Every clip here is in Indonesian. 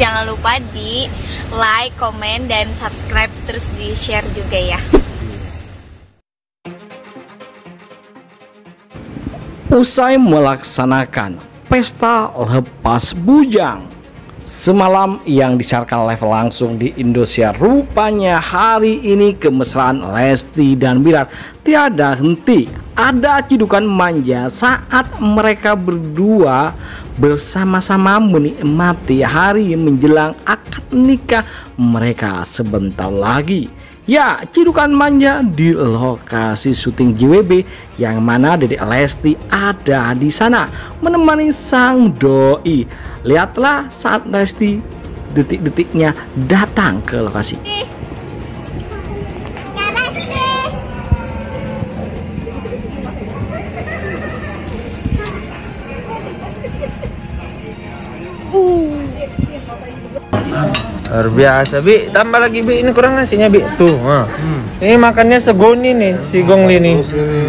Jangan lupa di like, komen, dan subscribe terus di share juga ya. Usai melaksanakan pesta lepas bujang Semalam yang disiarkan live langsung di Indosiar. Rupanya hari ini kemesraan Lesti dan Bilar. Tiada henti. Ada cidukan manja saat mereka berdua bersama-sama menikmati hari menjelang akad nikah mereka sebentar lagi Ya, cidukan manja di lokasi syuting JWB yang mana Dedek Lesti ada di sana menemani sang doi. Lihatlah saat Lesti detik-detiknya datang ke lokasi. Luar biasa, Bi. Tambah lagi, Bi. Ini kurang nasinya, Bi. Tuh, ha. Ini makannya segoni nih, si Gongli nih.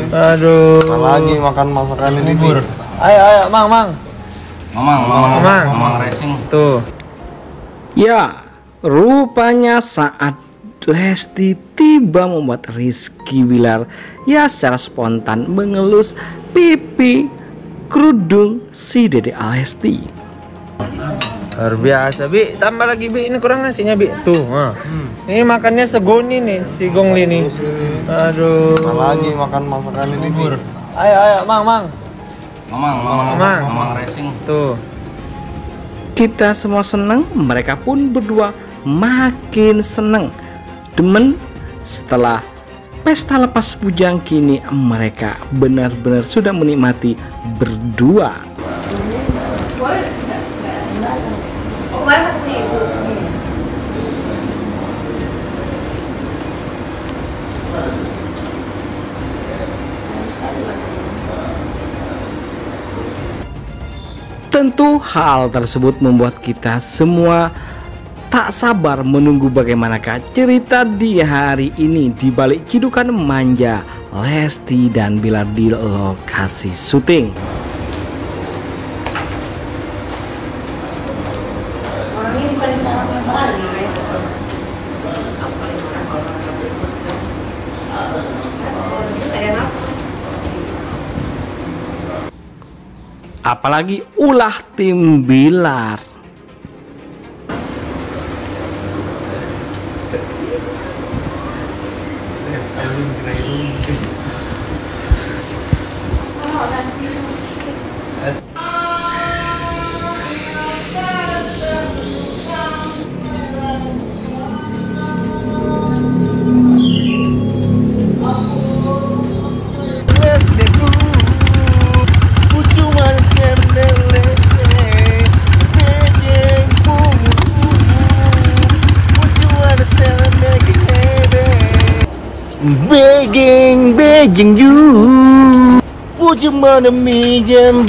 Aduh. lagi makan masakan ini Bi. Ayo, ayo, Mang, Mang. Mamang, mamang, Mang. mamang racing. Tuh. Ya, rupanya saat Lesti tiba membuat Rizky Bilar ya secara spontan mengelus pipi kerudung si Dede Lesti. Luar biasa, Bi. Tambah lagi, Bi. Ini kurang nasinya, Bi. Tuh, ha. Ini makannya segoni nih, si Gongli nih. Aduh. lagi makan masakan ini Bi. Ayo, ayo, Mang, Mang. Mamang, mamang, Mang. mamang racing. Tuh. Kita semua senang, mereka pun berdua makin senang. Demen setelah pesta lepas bujang kini mereka benar-benar sudah menikmati berdua. Tentu hal tersebut membuat kita semua tak sabar menunggu bagaimanakah cerita di hari ini di balik cidukan manja Lesti dan Bilar di lokasi syuting. Apalagi ulah tim Bilar. Begging you. Would you wanna me and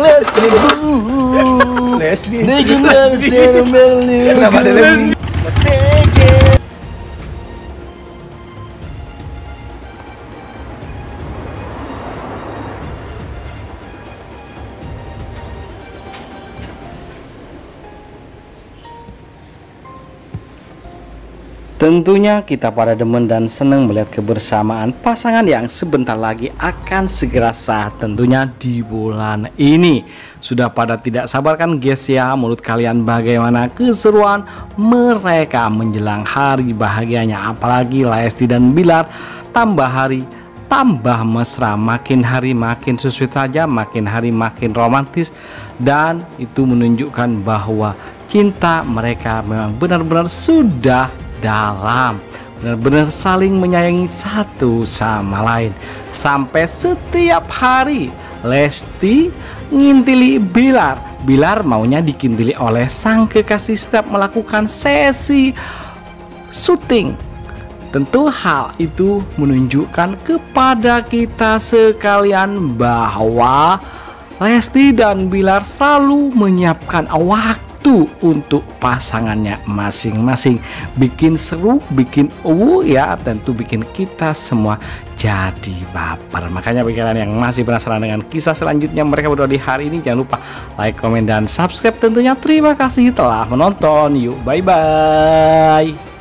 let's get boo. Leslie. Begging, let's get Kenapa ada Leslie? Tentunya kita pada demen dan senang melihat kebersamaan pasangan yang sebentar lagi akan segera sah tentunya di bulan ini. Sudah pada tidak sabar kan guys ya menurut kalian bagaimana keseruan mereka menjelang hari bahagianya. Apalagi Lesti dan Bilar tambah hari tambah mesra. Makin hari makin sesuai saja makin hari makin romantis. Dan itu menunjukkan bahwa cinta mereka memang benar-benar sudah dalam. Benar-benar saling menyayangi satu sama lain. Sampai setiap hari Lesti ngintili Bilar. Bilar maunya dikintili oleh sang kekasih setiap melakukan sesi syuting. Tentu hal itu menunjukkan kepada kita sekalian bahwa Lesti dan Bilar selalu menyiapkan waktu satu untuk pasangannya masing-masing. Bikin seru bikin uh ya tentu bikin kita semua jadi baper. Makanya bagi kalian yang masih penasaran dengan kisah selanjutnya mereka berdua di hari ini jangan lupa like komen dan subscribe tentunya. Terima kasih telah menonton. Yuk bye bye